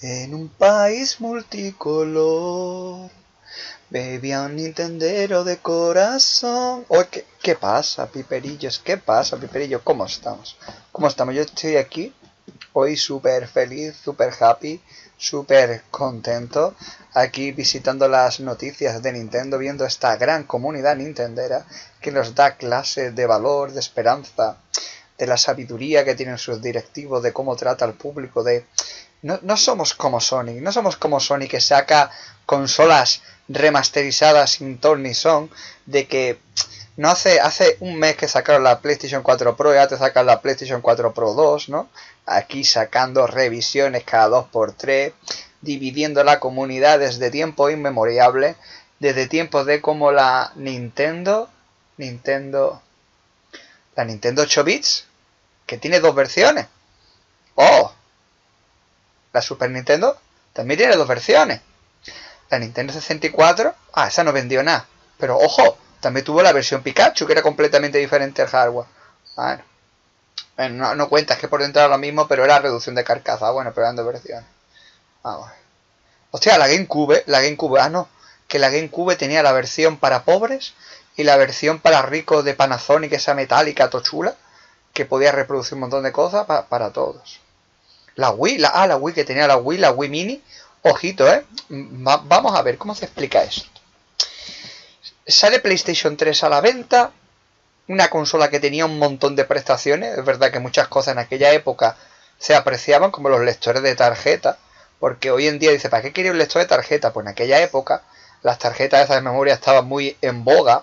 En un país multicolor Bebía un Nintendero de corazón. Oye, ¿qué, pasa, piperillos? ¿Qué pasa, piperillos? ¿Cómo estamos? ¿Cómo estamos? Yo estoy aquí hoy súper feliz, súper happy, súper contento. Aquí visitando las noticias de Nintendo, viendo esta gran comunidad nintendera que nos da clases de valor, de esperanza, de la sabiduría que tienen sus directivos, de cómo trata al público, de no, no, somos como Sony, no somos como Sony que saca consolas remasterizadas sin ton ni son, de que no hace, hace un mes que sacaron la PlayStation 4 Pro y ya te sacan la PlayStation 4 Pro 2, ¿no? Aquí sacando revisiones cada 2x3, dividiendo la comunidad desde tiempo inmemoriable, desde tiempos de como la Nintendo, Nintendo, la Nintendo 8 bits, que tiene dos versiones. ¡Oh! La Super Nintendo también tiene dos versiones. La Nintendo 64, ah, esa no vendió nada. Pero ojo, también tuvo la versión Pikachu, que era completamente diferente al hardware. Bueno, no, cuentas que por dentro era lo mismo, pero era reducción de carcasa. Bueno, pero eran dos versiones. Vamos. Hostia, la GameCube, la GameCube, ah, no. Que la GameCube tenía la versión para pobres y la versión para ricos de Panasonic, esa metálica tochula, que podía reproducir un montón de cosas para todos. La Wii, la, ah, la Wii que tenía la Wii, la Wii Mini. Ojito, ¿eh? vamos a ver cómo se explica esto. Sale PlayStation 3 a la venta. Una consola que tenía un montón de prestaciones. Es verdad que muchas cosas en aquella época se apreciaban como los lectores de tarjeta. Porque hoy en día dice, ¿para qué quería un lector de tarjeta? Pues en aquella época las tarjetas de memoria estaban muy en boga.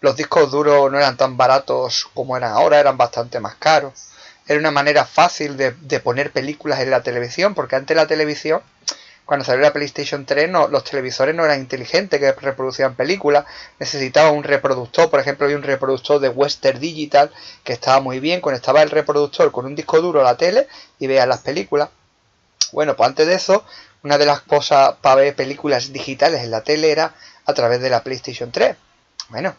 Los discos duros no eran tan baratos como eran ahora, eran bastante más caros era una manera fácil de, poner películas en la televisión, porque antes la televisión, cuando salió la PlayStation 3, no, los televisores no eran inteligentes que reproducían películas, necesitaba un reproductor, por ejemplo, había un reproductor de Western Digital que estaba muy bien, conectaba el reproductor con un disco duro a la tele y veía las películas. Bueno, pues antes de eso, una de las cosas para ver películas digitales en la tele era a través de la PlayStation 3. Bueno,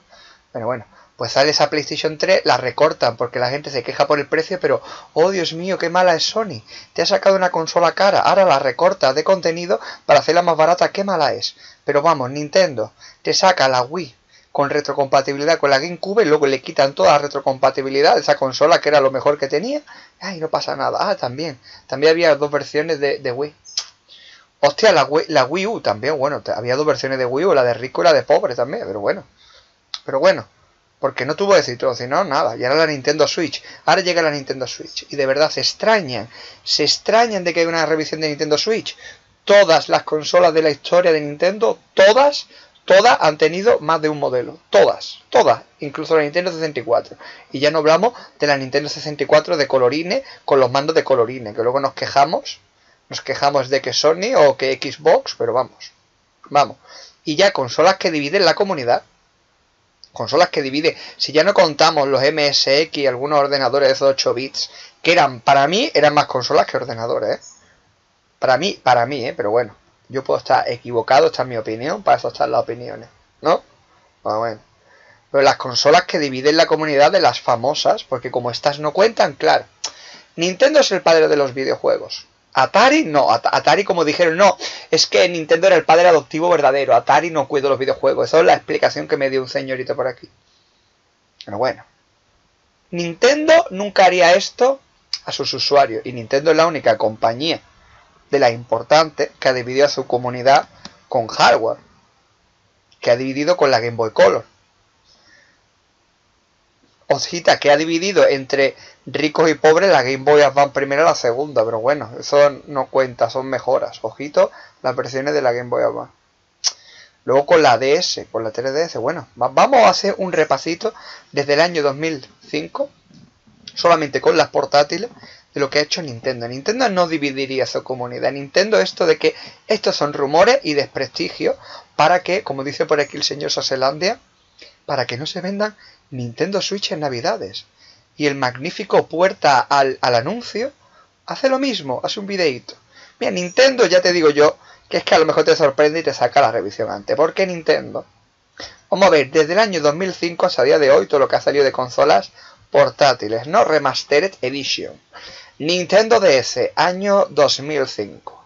bueno, bueno pues sale esa PlayStation 3, la recortan porque la gente se queja por el precio, pero oh Dios mío, qué mala es Sony. Te ha sacado una consola cara, ahora la recorta de contenido para hacerla más barata, qué mala es. Pero vamos, Nintendo te saca la Wii con retrocompatibilidad con la GameCube y luego le quitan toda la retrocompatibilidad de esa consola que era lo mejor que tenía. Ay, no pasa nada. Ah, también. También había dos versiones de, Wii. Hostia, la Wii, la Wii U también, bueno, había dos versiones de Wii U, la de rico y la de pobre también, pero bueno. Pero bueno, porque no tuvo éxito, sino nada. Y ahora la Nintendo Switch. Ahora llega la Nintendo Switch. Y de verdad se extrañan. Se extrañan de que haya una revisión de Nintendo Switch. Todas las consolas de la historia de Nintendo, todas, todas han tenido más de un modelo. Todas, todas. Incluso la Nintendo 64. Y ya no hablamos de la Nintendo 64 de colorines con los mandos de colorines. Que luego nos quejamos. Nos quejamos de que Sony o que Xbox. Pero vamos. Vamos. Y ya consolas que dividen la comunidad consolas que divide, si ya no contamos los MSX y algunos ordenadores de esos 8 bits, que eran, para mí, eran más consolas que ordenadores, ¿eh? Para mí, para mí, ¿eh? Pero bueno, yo puedo estar equivocado, esta es mi opinión, para eso están las opiniones, ¿no? Pues bueno. Pero las consolas que dividen la comunidad de las famosas, porque como estas no cuentan, claro. Nintendo es el padre de los videojuegos. Atari no, Atari como dijeron, no, es que Nintendo era el padre adoptivo verdadero, Atari no cuida los videojuegos, esa es la explicación que me dio un señorito por aquí. Pero bueno, Nintendo nunca haría esto a sus usuarios. Y Nintendo es la única compañía de la importante que ha dividido a su comunidad con hardware, que ha dividido con la Game Boy Color. Ojita que ha dividido entre ricos y pobres la Game Boy Advance primera y la segunda, pero bueno, eso no cuenta, son mejoras. Ojito, las versiones de la Game Boy Advance. Luego con la DS, con la 3DS, bueno, vamos a hacer un repasito desde el año 2005, solamente con las portátiles, de lo que ha hecho Nintendo. Nintendo no dividiría su comunidad. Nintendo esto de que estos son rumores y desprestigio para que, como dice por aquí el señor Saselandia, para que no se vendan Nintendo Switch en Navidades. Y el magnífico puerta al, anuncio hace lo mismo, hace un videito. Mira, Nintendo ya te digo yo que es que a lo mejor te sorprende y te saca la revisión antes. ¿Por qué Nintendo? Vamos a ver, desde el año 2005 hasta el día de hoy todo lo que ha salido de consolas portátiles, no Remastered Edition. Nintendo DS, año 2005.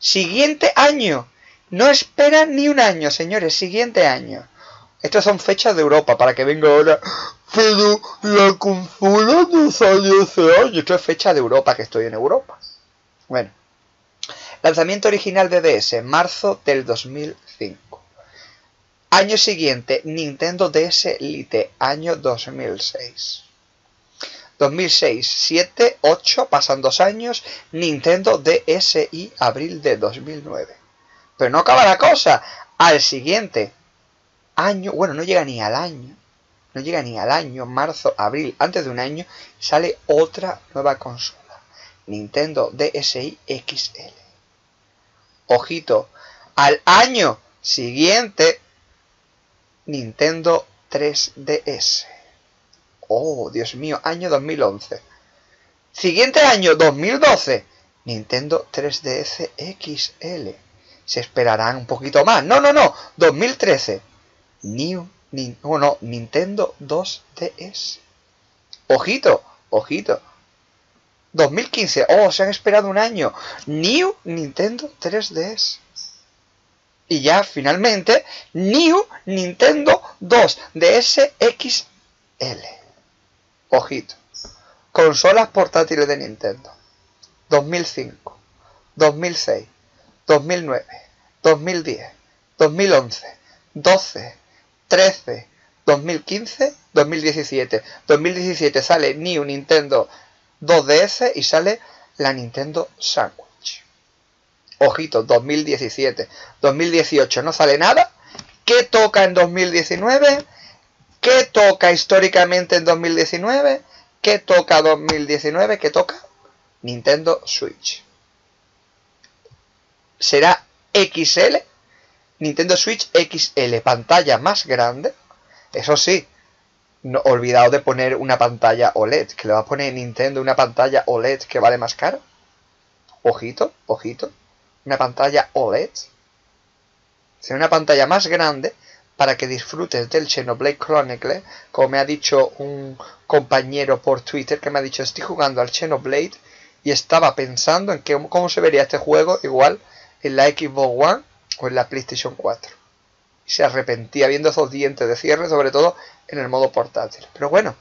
Siguiente año. No esperan ni un año, señores. Siguiente año. Estas son fechas de Europa, para que venga ahora. Pero la consola no salió ese año. Esto es fecha de Europa, que estoy en Europa. Bueno. Lanzamiento original de DS, marzo del 2005. Año siguiente, Nintendo DS Lite, año 2006. 2006, 7, 8, pasan dos años, Nintendo DSi, abril de 2009. Pero no acaba la cosa, al siguiente año, bueno, no llega ni al año, no llega ni al año, marzo, abril, antes de un año, sale otra nueva consola, Nintendo DSi XL. Ojito, al año siguiente, Nintendo 3DS. Oh, Dios mío, año 2011. Siguiente año, 2012. Nintendo 3DS XL. Se esperarán un poquito más. No, no, no. 2013. New, oh, Nintendo 2DS. Ojito, ojito. 2015. Oh, se han esperado un año. New Nintendo 3DS. Y ya finalmente, New Nintendo 2DS XL. Ojito. Consolas portátiles de Nintendo. 2005, 2006, 2009, 2010, 2011, 12, 13, 2015, 2017. 2017 sale New Nintendo 2DS y sale la Nintendo Sandwich. Ojito, 2017. 2018 no sale nada. ¿Qué toca en 2019? ¿Qué toca históricamente en 2019? ¿Qué toca 2019? ¿Qué toca? Nintendo Switch. ¿Será XL? Nintendo Switch XL, pantalla más grande. Eso sí, no olvidado de poner una pantalla OLED, que le va a poner Nintendo una pantalla OLED que vale más caro. Ojito, ojito. Una pantalla OLED. Será una pantalla más grande para que disfrutes del Xenoblade Chronicle, como me ha dicho un compañero por Twitter que me ha dicho estoy jugando al Xenoblade y estaba pensando en que, cómo se vería este juego igual en la Xbox One o en la PlayStation 4. Y se arrepentía viendo esos dientes de cierre, sobre todo en el modo portátil. Pero bueno,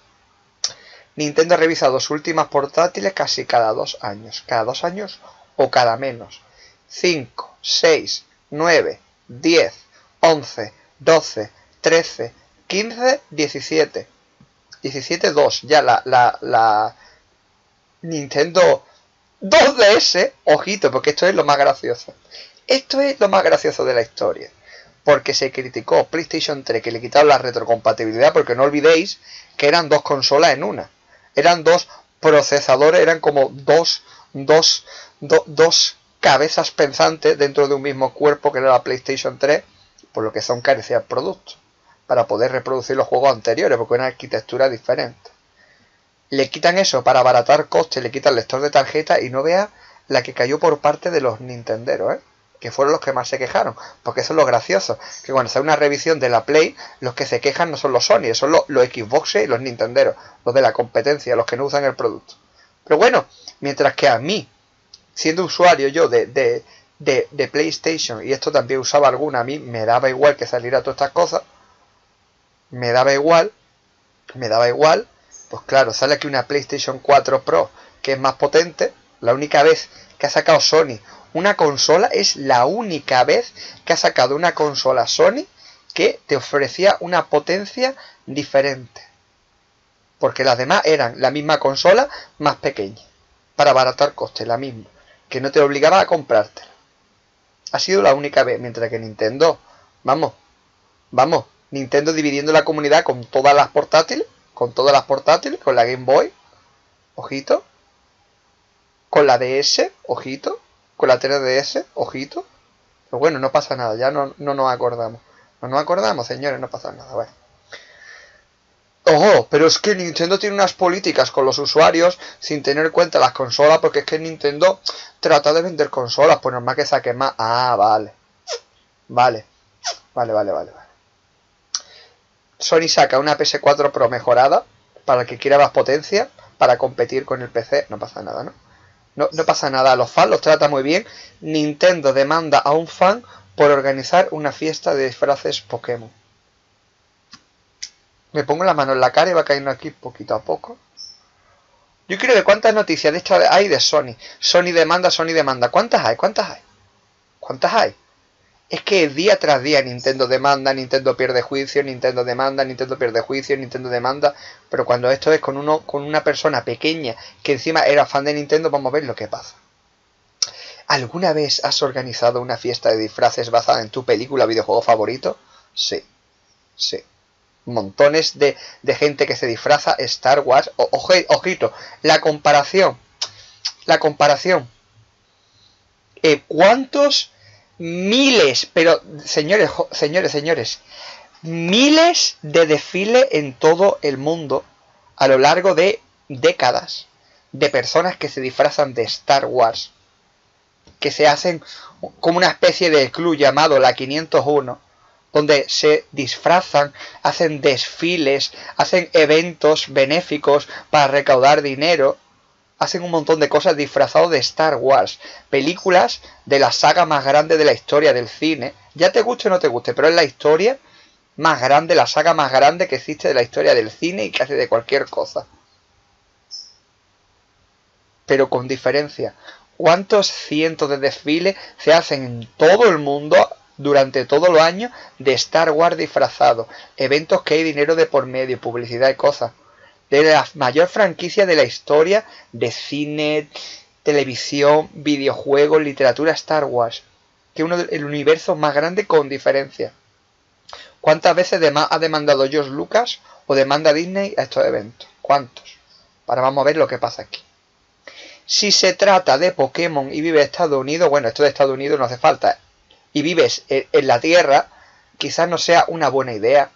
Nintendo ha revisado sus últimas portátiles casi cada dos años. Cada dos años o cada menos. 5, 6, 9, 10, 11, 12, 13, 15, 17. 17, 2. Ya la, la, la Nintendo 2DS. Ojito, porque esto es lo más gracioso. Esto es lo más gracioso de la historia. Porque se criticó PlayStation 3 que le quitaron la retrocompatibilidad. Porque no olvidéis que eran dos consolas en una. Eran dos procesadores, eran como dos, dos, dos cabezas pensantes dentro de un mismo cuerpo que era la PlayStation 3 por lo que son carecía productos, para poder reproducir los juegos anteriores, porque una arquitectura diferente. Le quitan eso para abaratar costes, le quitan lector de tarjeta y no vea la que cayó por parte de los Nintenderos, ¿eh? Que fueron los que más se quejaron, porque eso es lo gracioso, que cuando se hace una revisión de la Play, los que se quejan no son los Sony, son los, los Xbox y los Nintenderos, los de la competencia, los que no usan el producto. Pero bueno, mientras que a mí, siendo usuario yo de, de, PlayStation, y esto también usaba alguna, a mí me daba igual que saliera todas estas cosas, me daba igual, me daba igual, pues claro, sale aquí una PlayStation 4 Pro que es más potente, la única vez que ha sacado Sony una consola, es la única vez que ha sacado una consola Sony que te ofrecía una potencia diferente. Porque las demás eran la misma consola más pequeña. Para abaratar costes, la misma. Que no te obligaba a comprártela ha sido la única vez, mientras que Nintendo, vamos, vamos, Nintendo dividiendo la comunidad con todas las portátiles, con todas las portátiles, con la Game Boy, ojito, con la DS, ojito, con la 3DS, ojito. Pero bueno, no pasa nada, ya no, no nos acordamos. No nos acordamos, señores, no pasa nada. Bueno. Ojo, pero es que Nintendo tiene unas políticas con los usuarios sin tener en cuenta las consolas, porque es que Nintendo trata de vender consolas, pues normal que saque más. Ah, vale. Vale. Vale, vale, vale, vale. Sony saca una PS4 Pro mejorada para el que quiera más potencia para competir con el PC. No pasa nada, ¿no? No, no pasa nada, los fans los trata muy bien. Nintendo demanda a un fan por organizar una fiesta de disfraces Pokémon. Me pongo la mano en la cara y va cayendo aquí poquito a poco. Yo quiero ver cuántas noticias de estas hay de Sony. Sony demanda, Sony demanda. ¿Cuántas hay? ¿Cuántas hay? ¿Cuántas hay? Es que día tras día Nintendo demanda, Nintendo pierde juicio, Nintendo demanda, Nintendo pierde juicio, Nintendo demanda. Pero cuando esto es con uno, con una persona pequeña que encima era fan de Nintendo, vamos a ver lo que pasa. ¿Alguna vez has organizado una fiesta de disfraces basada en tu película videojuego favorito? Sí. Sí. Montones de, de gente que se disfraza Star Wars. ojito, la comparación. La comparación. Eh, ¿Cuántos miles, pero señores, señores, señores, miles de desfiles en todo el mundo a lo largo de décadas de personas que se disfrazan de Star Wars, que se hacen como una especie de club llamado la 501, donde se disfrazan, hacen desfiles, hacen eventos benéficos para recaudar dinero, hacen un montón de cosas disfrazados de Star Wars, películas de la saga más grande de la historia del cine, ya te guste o no te guste, pero es la historia más grande, la saga más grande que existe de la historia del cine y que hace de cualquier cosa. Pero con diferencia, ¿cuántos cientos de desfiles se hacen en todo el mundo durante todo el año de Star Wars disfrazado? Eventos que hay dinero de por medio, publicidad y cosas de la mayor franquicia de la historia de cine, televisión, videojuegos, literatura Star Wars, que uno del universo más grande con diferencia. ¿Cuántas veces ha demandado George Lucas o demanda Disney a estos eventos? ¿Cuántos? Para vamos a ver lo que pasa aquí. Si se trata de Pokémon y vive en Estados Unidos, bueno, esto de Estados Unidos no hace falta, y vives en la Tierra, quizás no sea una buena idea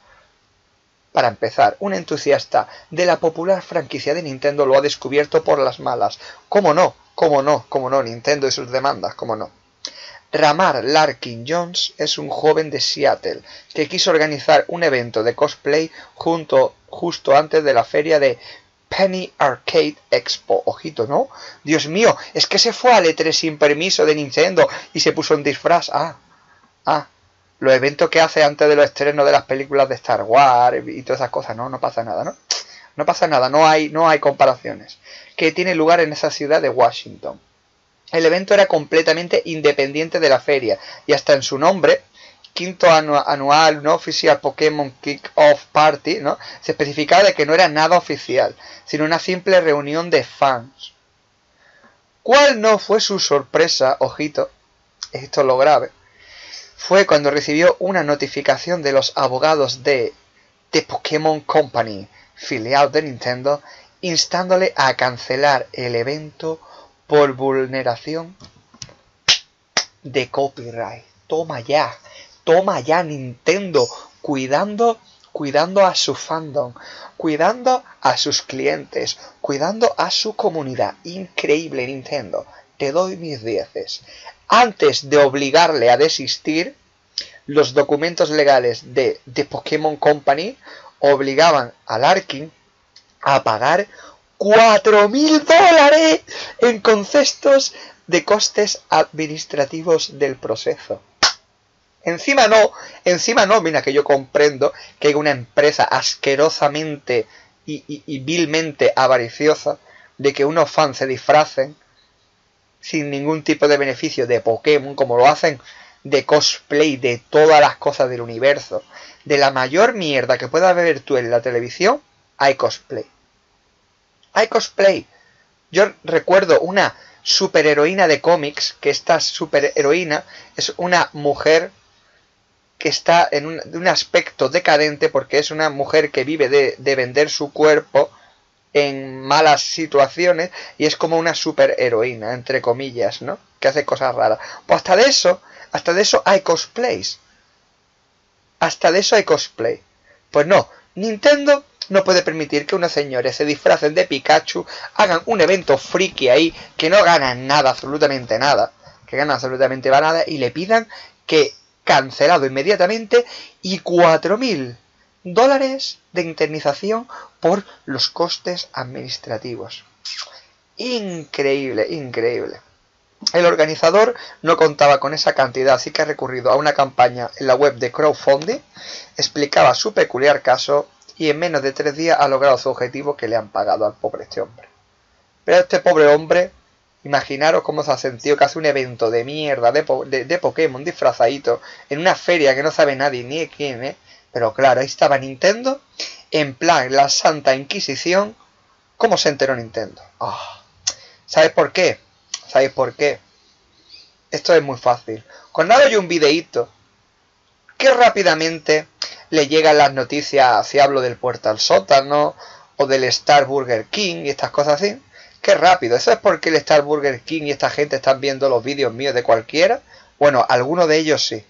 para empezar, un entusiasta de la popular franquicia de Nintendo lo ha descubierto por las malas. ¿Cómo no? ¿Cómo no? ¿Cómo no? Nintendo y sus demandas, ¿cómo no? Ramar Larkin Jones es un joven de Seattle que quiso organizar un evento de cosplay junto, justo antes de la feria de Penny Arcade Expo. Ojito, ¿no? Dios mío, es que se fue al E3 sin permiso de Nintendo y se puso en disfraz. Ah, ah, los eventos que hace antes de los estrenos de las películas de Star Wars y todas esas cosas, no, no pasa nada, ¿no? No pasa nada, no hay, no hay comparaciones. Que tiene lugar en esa ciudad de Washington. El evento era completamente independiente de la feria y hasta en su nombre, quinto anual no oficial Pokémon Kick-Off Party, ¿no? Se especificaba de que no era nada oficial, sino una simple reunión de fans. ¿Cuál no fue su sorpresa, ojito? Esto es lo grave fue cuando recibió una notificación de los abogados de The Pokémon Company, filial de Nintendo, instándole a cancelar el evento por vulneración de copyright. Toma ya, toma ya Nintendo, cuidando, cuidando a su fandom, cuidando a sus clientes, cuidando a su comunidad. Increíble Nintendo, te doy mis dieces antes de obligarle a desistir, los documentos legales de The Pokémon Company obligaban a Larkin a pagar 4.000 dólares en conceptos de costes administrativos del proceso. Encima no, encima no, mira que yo comprendo que hay una empresa asquerosamente y, y vilmente avariciosa de que unos fans se disfracen sin ningún tipo de beneficio de Pokémon, como lo hacen de cosplay de todas las cosas del universo, de la mayor mierda que pueda ver tú en la televisión, hay cosplay. Hay cosplay. Yo recuerdo una superheroína de cómics, que esta superheroína es una mujer que está en un, aspecto decadente porque es una mujer que vive de vender su cuerpo en malas situaciones y es como una superheroína, entre comillas, ¿no? Que hace cosas raras. Pues hasta de eso, hasta de eso hay cosplays. Hasta de eso hay cosplay. Pues no, Nintendo no puede permitir que unos señores se disfracen de Pikachu, hagan un evento friki ahí, que no ganan nada, absolutamente nada, que ganan absolutamente nada, y le pidan que cancelado inmediatamente y 4.000 dólares de indemnización por los costes administrativos. increíble, increíble. El organizador no contaba con esa cantidad, así que ha recurrido a una campaña en la web de crowdfunding, explicaba su peculiar caso y en menos de tres días ha logrado su objetivo que le han pagado al pobre este hombre. Pero este pobre hombre, imaginaros cómo se ha sentido que hace un evento de mierda de, de, Pokémon disfrazadito en una feria que no sabe nadie ni quién es, pero claro, ahí estaba Nintendo, en plan la Santa Inquisición. ¿Cómo se enteró Nintendo? Ah, ¿Sabes por qué? ¿Sabéis por qué? Esto es muy fácil. Cuando hago yo un videíto, que rápidamente le llegan las noticias, si hablo del puerto al sótano, o del Star Burger King y estas cosas así, qué rápido. ¿Eso es porque el Star Burger King y esta gente están viendo los vídeos míos de cualquiera? Bueno, algunos de ellos sí.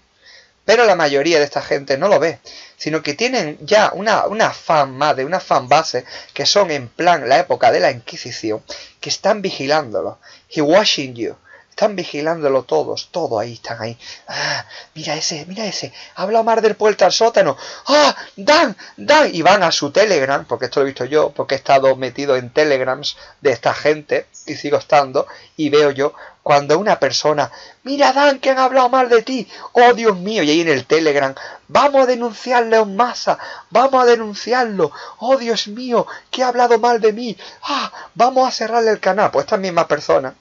Pero la mayoría de esta gente no lo ve, sino que tienen ya una, una fan madre, una fan base, que son en plan la época de la Inquisición, que están vigilándolo. He watching you. Están vigilándolo todos, todo ahí, están ahí. Ah, mira ese, mira ese. Habla más del puerto al sótano. Ah, Dan, Dan. Y van a su Telegram, porque esto lo he visto yo, porque he estado metido en Telegrams de esta gente, y sigo estando, y veo yo cuando una persona, mira Dan, que han hablado mal de ti. Oh, Dios mío, y ahí en el Telegram, vamos a denunciarle en masa, vamos a denunciarlo. Oh, Dios mío, que ha hablado mal de mí. Ah, vamos a cerrarle el canal. Pues esta misma persona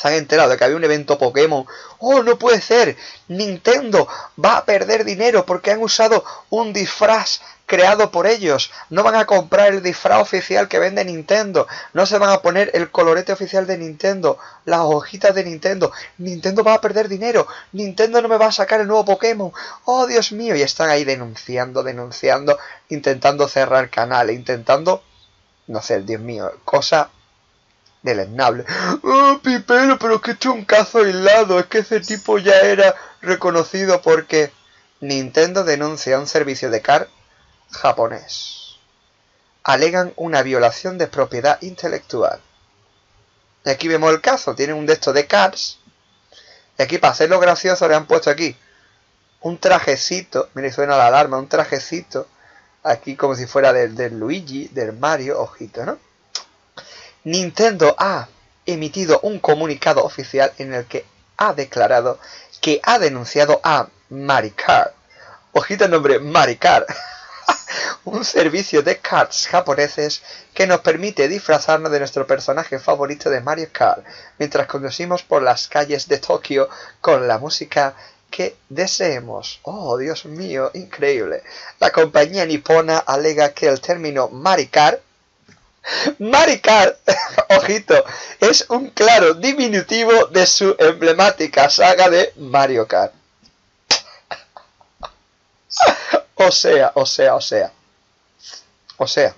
se han enterado de que había un evento Pokémon. ¡Oh, no puede ser! Nintendo va a perder dinero porque han usado un disfraz creado por ellos. No van a comprar el disfraz oficial que vende Nintendo. No se van a poner el colorete oficial de Nintendo. Las hojitas de Nintendo. Nintendo va a perder dinero. Nintendo no me va a sacar el nuevo Pokémon. ¡Oh, Dios mío! Y están ahí denunciando, denunciando, intentando cerrar canales, intentando... No sé, Dios mío, cosa deleznable. Oh, Pipero, pero es que esto es que ese tipo ya era reconocido porque Nintendo denuncia un servicio de car japonés. Alegan una violación de propiedad intelectual. Y aquí vemos el caso. Tienen un estos de cars. Y aquí para hacerlo gracioso le han puesto aquí un trajecito. Mira, suena la alarma. Un trajecito. Aquí como si fuera del, del Luigi, del Mario. Ojito, ¿no? Nintendo ha emitido un comunicado oficial en el que ha declarado que ha denunciado a Maricar. Ojito el nombre, Maricar. un servicio de cards japoneses que nos permite disfrazarnos de nuestro personaje favorito de Mario Kart mientras conducimos por las calles de Tokio con la música que deseemos. Oh, Dios mío, increíble. La compañía nipona alega que el término Maricar Maricar, ojito, es un claro diminutivo de su emblemática saga de Mario Kart. O sea, o sea, o sea. O sea,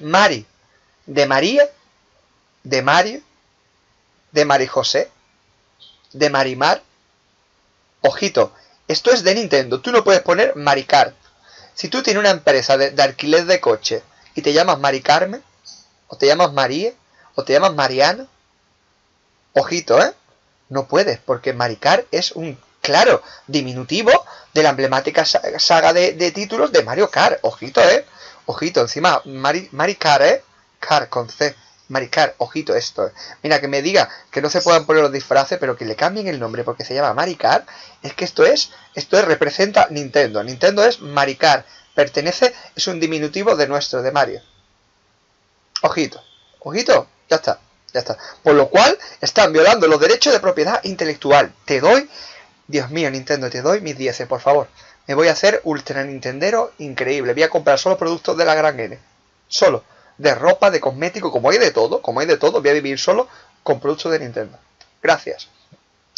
Mari, de María, de Mario, de Mari José, de Marimar. Ojito, esto es de Nintendo, tú no puedes poner Maricar. Si tú tienes una empresa de, alquiler de coche y te llamas Mari Carmen, o te llamas María, o te llamas Mariana. Ojito, ¿eh? No puedes, porque Maricar es un claro diminutivo de la emblemática saga de, títulos de Mario Kart. Ojito, ¿eh? Ojito, encima, Mari, Maricar, ¿eh? Car con C. Maricar, ojito esto. ¿eh? Mira, que me diga que no se puedan poner los disfraces, pero que le cambien el nombre porque se llama Maricar. Es que esto es, esto es, representa Nintendo. Nintendo es Maricar. Pertenece, es un diminutivo de nuestro, de Mario. Ojito, ojito, ya está, ya está. Por lo cual están violando los derechos de propiedad intelectual. Te doy, Dios mío, Nintendo, te doy mis 10, por favor. Me voy a hacer ultra nintendero increíble. Voy a comprar solo productos de la gran N. Solo. De ropa, de cosmético, como hay de todo, como hay de todo, voy a vivir solo con productos de Nintendo. Gracias.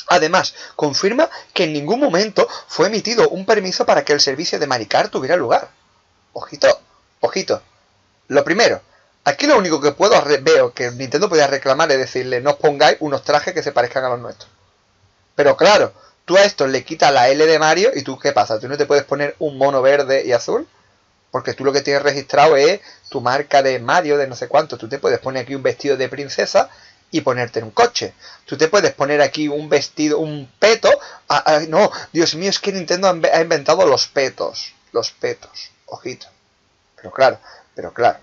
Además, confirma que en ningún momento fue emitido un permiso para que el servicio de Maricar tuviera lugar. Ojito, ojito. Lo primero, Aquí lo único que puedo veo que Nintendo podía reclamar es decirle no os pongáis unos trajes que se parezcan a los nuestros. Pero claro, tú a esto le quitas la L de Mario y tú qué pasa, tú no te puedes poner un mono verde y azul porque tú lo que tienes registrado es tu marca de Mario de no sé cuánto. Tú te puedes poner aquí un vestido de princesa y ponerte en un coche. Tú te puedes poner aquí un vestido, un peto. Ah, ah, no, Dios mío, es que Nintendo ha inventado los petos. Los petos. Ojito. Pero claro, pero claro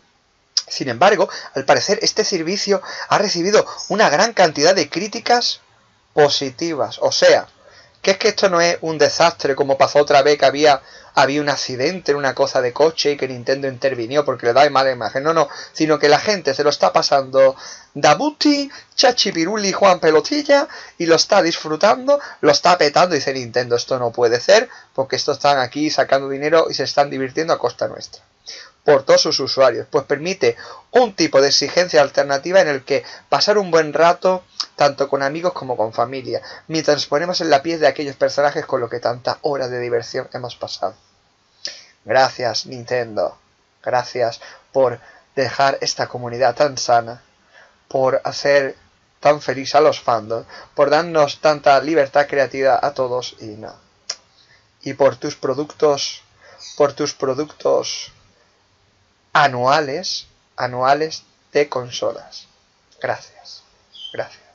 Sin embargo, al parecer este servicio ha recibido una gran cantidad de críticas positivas. O sea, que es que esto no es un desastre como pasó otra vez que había, había un accidente en una cosa de coche y que Nintendo intervinió porque le da mala imagen. No, no, sino que la gente se lo está pasando Dabuti, Chachi Piruli, Juan Pelotilla y lo está disfrutando, lo está petando y dice Nintendo, esto no puede ser porque estos están aquí sacando dinero y se están divirtiendo a costa nuestra por todos sus usuarios, pues permite un tipo de exigencia alternativa en el que pasar un buen rato tanto con amigos como con familia, mientras ponemos en la piel de aquellos personajes con los que tanta hora de diversión hemos pasado. Gracias, Nintendo. Gracias por dejar esta comunidad tan sana, por hacer tan feliz a los fandoms, por darnos tanta libertad creativa a todos y no. Y por tus productos, por tus productos anuales, anuales de consolas. Gracias. Gracias.